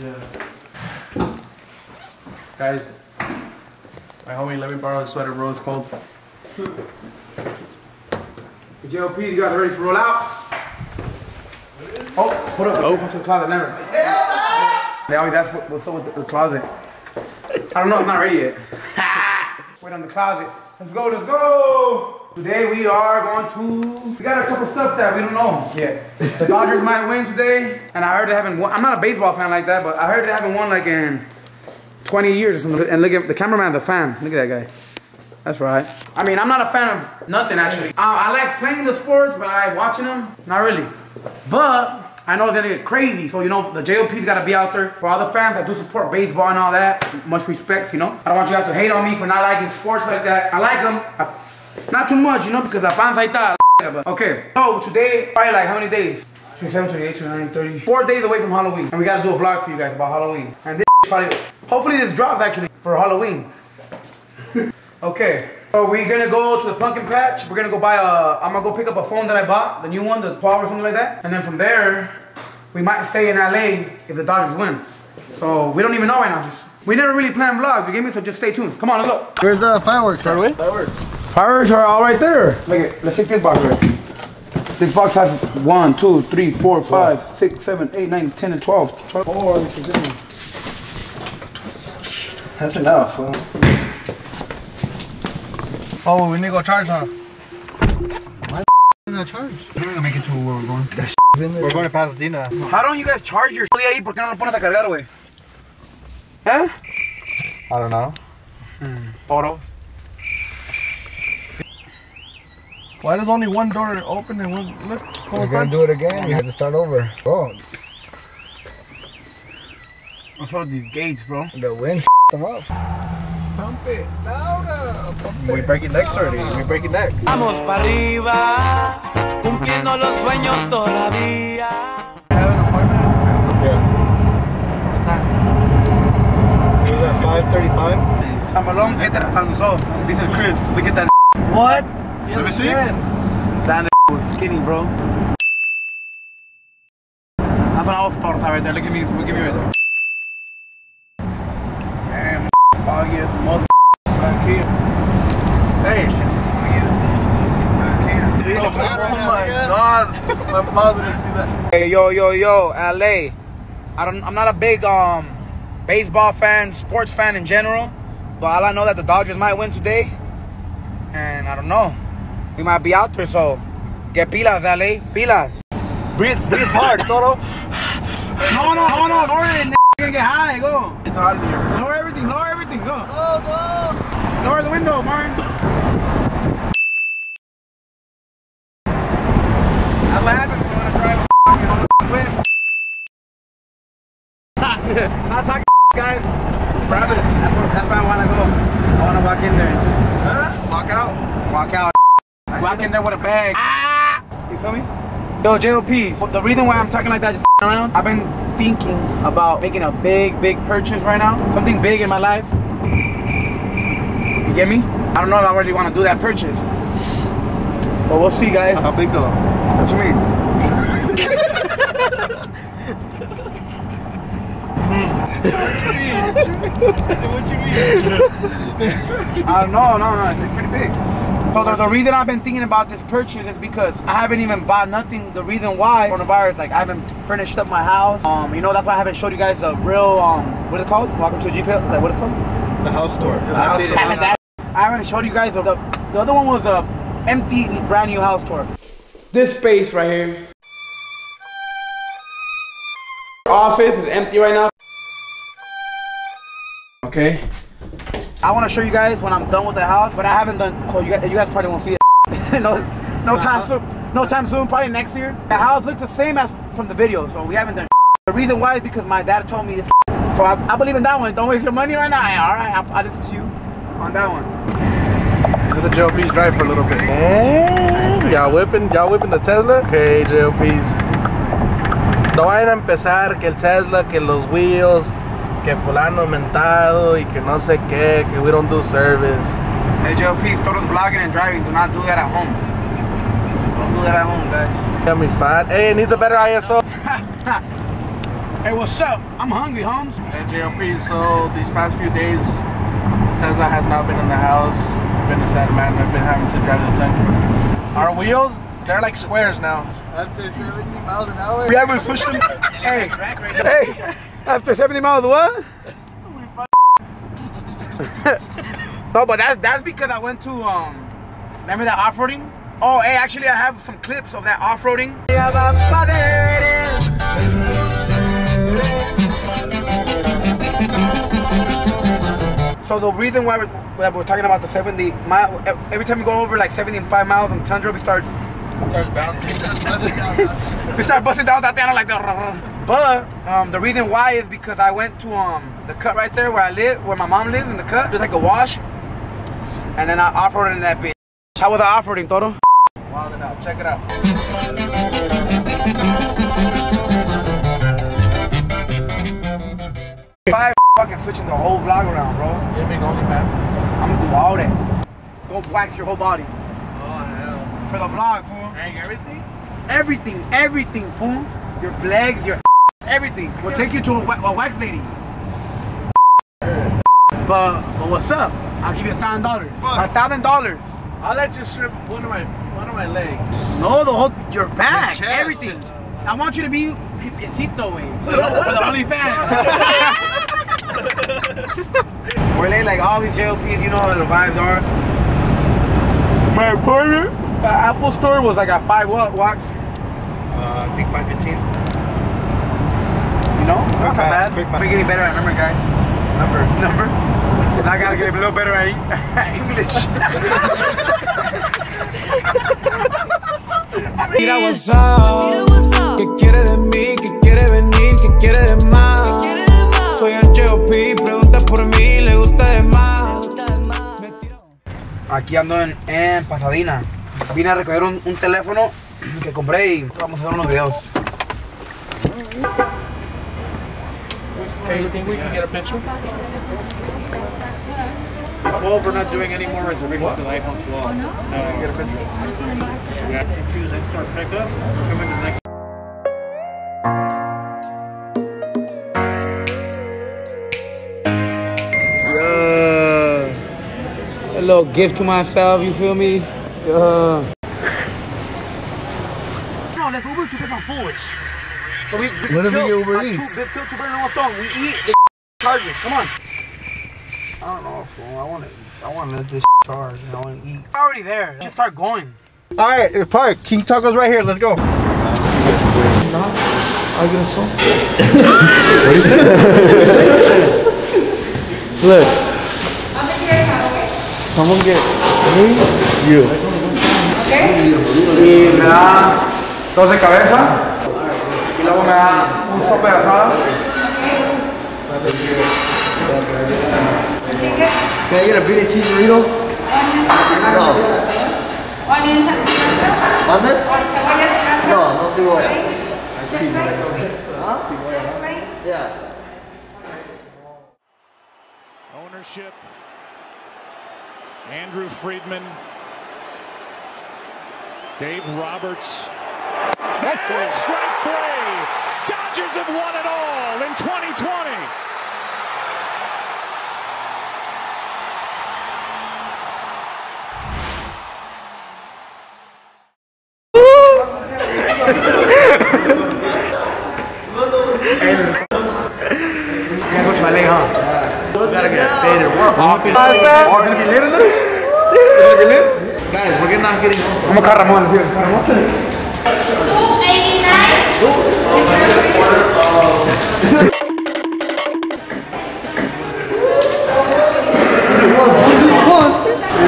Yeah. Guys, my homie let me borrow his sweater, bro. It's cold. JOP, you guys ready to roll out? Oh, put up. Oh, to the closet, never. They always ask what- what's up with the, the closet. I don't know, it's not ready yet. Wait on the closet. Let's go, let's go! Today we are going to. We got a couple stuff that we don't know yet. The Dodgers might win today, and I heard they haven't won. I'm not a baseball fan like that, but I heard they haven't won like in 20 years or something. And look at the cameraman's a fan. Look at that guy. That's right. I mean, I'm not a fan of nothing actually. Uh, I like playing the sports, but I like watching them, not really. But I know it's gonna get crazy, so you know the JOP's gotta be out there for all the fans that do support baseball and all that. Much respect, you know. I don't want you guys to hate on me for not liking sports like that. I like them, I- not too much, you know, because I panza y. But okay. So today, probably like how many days? 27, 28, 29, 30. Four days away from Halloween, and we gotta do a vlog for you guys about Halloween. And this probably, hopefully this drops actually for Halloween. Okay. So we're gonna go to the pumpkin patch. We're gonna go buy a. I'm gonna go pick up a phone that I bought, the new one, the 12 or something like that. And then from there, we might stay in LA if the Dodgers win. So we don't even know right now. Just we never really planned vlogs. You get me? So just stay tuned. Come on, let's go. Where's the fireworks? Right away? Fireworks Fireworks are all right there. Look at. Let's take this box right. This box has one, two, three, four, five, six, seven, eight, nine, ten, and twelve. Twelve. That's enough. Huh? Oh, we need to go charge, huh? Not charged. We're gonna make it to where we're going. We're going to Pasadena. How don't you guys charge your ahí? ¿Por qué no lo pones a cargar, güey? ¿Eh? I don't know. Oro. Why does only one door open and one look? We're gonna do it again. We have to start over. Oh, What's up with these gates, bro? the wind them up. Pump it louder. Pump We breaking necks already. We breaking necks. Vamos para arriba, cumpliendo los sueños todavía. 535? Some get that panzo. This is Chris. We get that. What? Let me see. That was skinny, bro. That's an old torta right there. Look at me. Look at me right there. Damn, foggy as mother here. Hey. Oh my god, my. Hey, yo, yo, yo, LA. I don't, I'm not a big, um, baseball fan, sports fan in general, but all I know that the Dodgers might win today, and I don't know. We might be out there, so get pilas, LA, pilas. Breathe, breathe hard, Toro. No, no, no, no, lower it. You're gonna get high. Go. It's hot in here. Lower everything. Lower everything. Go. Oh no! Lower the window, Martin. That's what happens when you want to drive a whip. Not talking guys. Rabbits. That's where, I want to go. I want to walk in there and just Huh? Walk out. walk out. Walk in there with a bag. Ah! You feel me? Yo, JOP, the reason why I'm talking like that, just around, I've been thinking about making a big, big purchase right now. Something big in my life. You get me? I don't know if I really want to do that purchase. But we'll see, guys. How big though? What you mean? What you mean? Uh, no, no, no, it's, pretty big. So the, the reason I've been thinking about this purchase is because I haven't even bought nothing. The reason why coronavirus, like I haven't furnished up my house. Um, you know that's why I haven't showed you guys the real um, what is it called? Welcome to a Hill. Like what is it called? The house tour. I haven't- I haven't showed you guys the, the the other one was a empty brand new house tour. This space right here. Office is empty right now. Okay. I want to show you guys when I'm done with the house, but I haven't done. So you guys, you guys probably won't see it. no, no uh-huh. time soon. No time soon. Probably next year. The house looks the same as from the video, so we haven't done. The reason why is because my dad told me this. So I, I believe in that one. Don't waste your money right now. All right, I, I listen to you on that one. Let the JOPs drive for a little bit. And y'all whipping, y'all whipping the Tesla? Okay, JOPs. No vayan a empezar que el Tesla, que los wheels, que fulano mentado y que no sé qué, que we don't do service. Hey, Joe Peace, todos vlogging and driving. Do not do that at home. Don't do that at home, guys. Got me fat. Hey, it needs a better ISO. Hey, what's up? I'm hungry, Holmes. Hey, JOP, so these past few days, Tesla has not been in the house. I've been a sad man. I've been having to drive the Tundra. Our wheels, they're like squares now. After 70 miles an hour. We haven't pushed them. hey, hey. After 70 miles, what? no, but that's that's because I went to um. Remember that off-roading? Oh, hey, actually, I have some clips of that off-roading. So the reason why we're, that we're talking about the 70 mile, every time we go over like 75 miles on Tundra, we start starts bouncing. we start busting down that thing like that. But um, the reason why is because I went to um, the cut right there where I live, where my mom lives in the cut, just like a wash, and then I off-roaded in that bitch. How was the off-roading, Toro? Wilding out. Check it out. Five fucking switching the whole vlog around, bro. You make OnlyFans? I'm gonna do all that. Go wax your whole body Oh, hell. for the vlog, fool. Dang, everything? Everything, everything, fool. Your legs, your everything. We'll take you to a, a wax lady. But, but what's up? I'll give you a thousand dollars. A thousand dollars. I'll let you strip one of my one of my legs. No, the whole your back, chest. everything. I want you to be pipiecito, way. For the, for the OnlyFans. We're like, like all these JOPs, you know how the vibes are. My apartment, the Apple store was like at five what watts. Uh, I think 515. You know, not that bad. quick We're getting better at number, guys. Number, number. And I gotta get a little better at English. Mira WhatsApp, que quiere de mí, que quiere venir, que quiere de más. Soy el J.O.P., pregunta por mí, le gusta de más. Aquí ando en, en Pasadena. Vine a recoger un, un teléfono que compré y vamos a hacer unos videos. Hey, you think we can get a picture? 12, we're not doing any more reservations for the iPhone 12. Oh, no? Uh, get a picture. Yeah. Choose in-store pickup. Coming the next. Yeah. A little gift to myself, you feel me? Yeah. No, let's Uber to get some food. So we, we What if we chill. get Uber Eats? Two, two, two burn one stone. We eat the charges. Come on. I don't know, fool. I want to. I want to let this charge. and I want to eat. Already there. Just start going. All right, uh, park. King Taco's right here. Let's go. I got some. Look. Someone get me, you. Y me da dos de cabeza. Y luego me da un sope de. Can I get a big cheese burrito? Onions and cilantro. ¿Mande? Or cebolla, cilantro. No, no cebolla. Ah? Yeah. Ownership. Andrew Friedman. Dave Roberts. And strike three. Dodgers have won it all in 2020. Gotta get faded. We're hopping. Guys, we're not getting I'm a Ramon. here. Ramon. 289.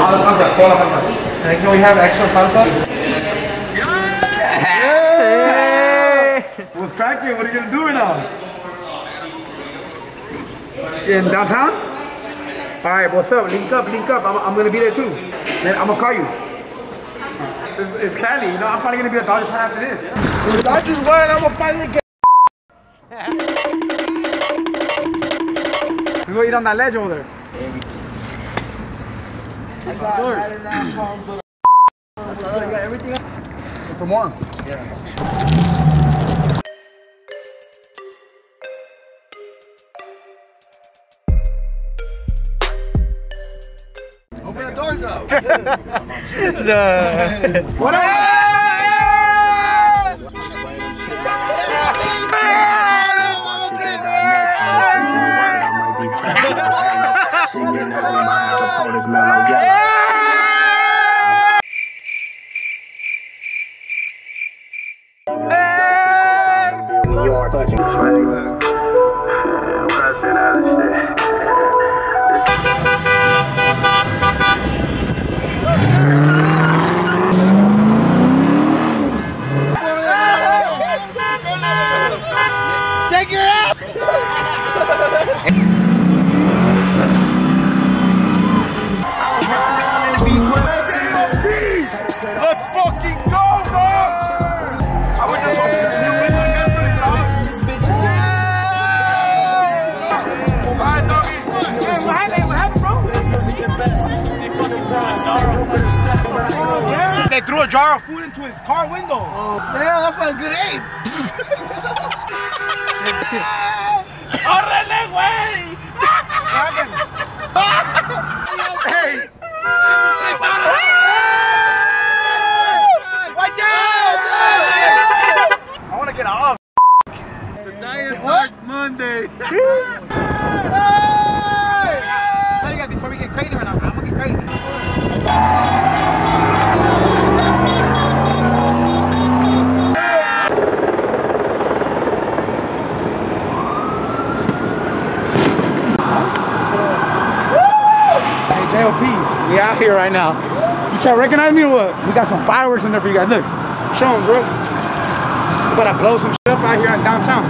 All the salsa, toda la salsa. Can we have extra salsa? What's cracking? What are you gonna do right now? In downtown? All right, what's up? Link up, link up. I'm, I'm gonna be there too. Then I'm gonna call you. It's, it's Cali, you know. I'm probably gonna be a Dodgers fan after this. The Dodgers won. I'm gonna finally get. We go eat on that ledge over there. I got 99 pounds of I got everything. For more. The doors up. What They threw a jar of food into his car window. Oh. Yeah, that felt good. Aim. ¡Órale, güey! hey! JOPs, we out here right now. You can't recognize me or what? We got some fireworks in there for you guys. Look, show them, bro. We about to blow some shit up out here in downtown.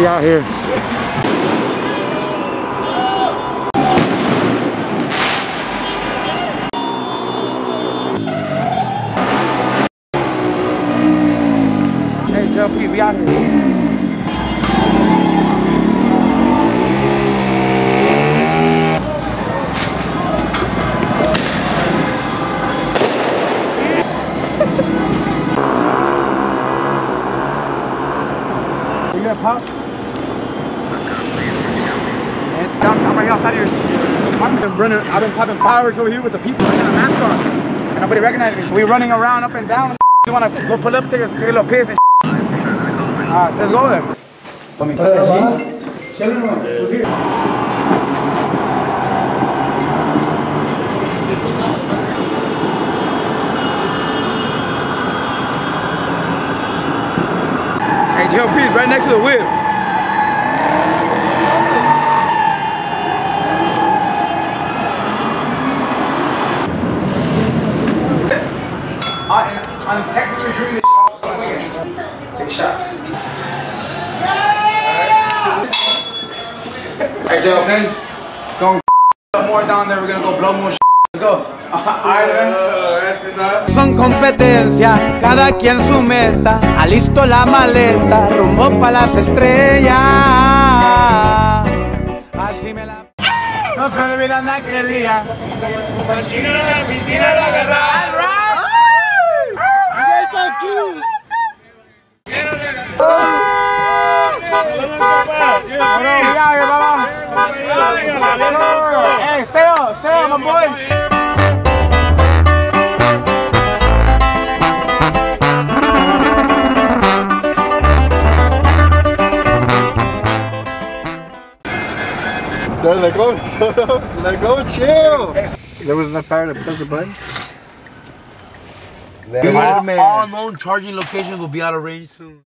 We out here. Hey, JOP, we out here. Pop? Man, downtown right here outside of here. I've been running, I've been popping fireworks over here with the people. I got a mask on. And nobody recognizes me. We running around up and down. You wanna go pull up, take a, take a little piss and Alright, let's go there. Hey, JOP's right next to the whip. Please. Going more down there. We're gonna go blow more. Let's go. Son competencia, cada quien su meta. Alisto la maleta, rumbo pa' las estrellas. Así me la. No se olvida nada que el día. Hey, my boy. No, let go. let go. Chill. There was enough power to press the button. All, man. all known charging locations will be out of range soon.